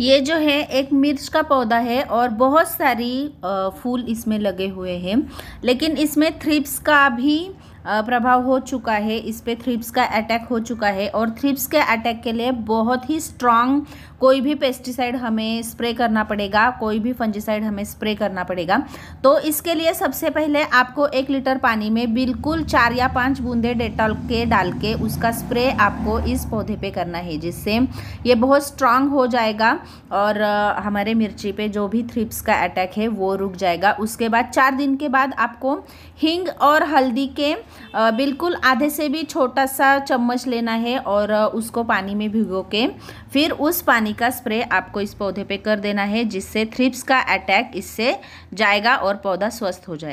ये जो है, एक मिर्च का पौधा है और बहुत सारी फूल इसमें लगे हुए हैं। लेकिन इसमें थ्रिप्स का भी प्रभाव हो चुका है, इस पर थ्रिप्स का अटैक हो चुका है और थ्रिप्स के अटैक के लिए बहुत ही स्ट्रांग कोई भी पेस्टिसाइड हमें स्प्रे करना पड़ेगा, कोई भी फंजिसाइड हमें स्प्रे करना पड़ेगा। तो इसके लिए सबसे पहले आपको एक लीटर पानी में बिल्कुल चार या पाँच बूंदे डेटॉल के डाल के उसका स्प्रे आपको इस पौधे पे करना है, जिससे ये बहुत स्ट्रांग हो जाएगा और हमारे मिर्ची पे जो भी थ्रिप्स का अटैक है वो रुक जाएगा। उसके बाद, चार दिन के बाद आपको हिंग और हल्दी के बिल्कुल आधे से भी छोटा सा चम्मच लेना है और उसको पानी में भिगो के फिर उस पानी का स्प्रे आपको इस पौधे पे कर देना है, जिससे थ्रिप्स का अटैक इससे जाएगा और पौधा स्वस्थ हो जाएगा।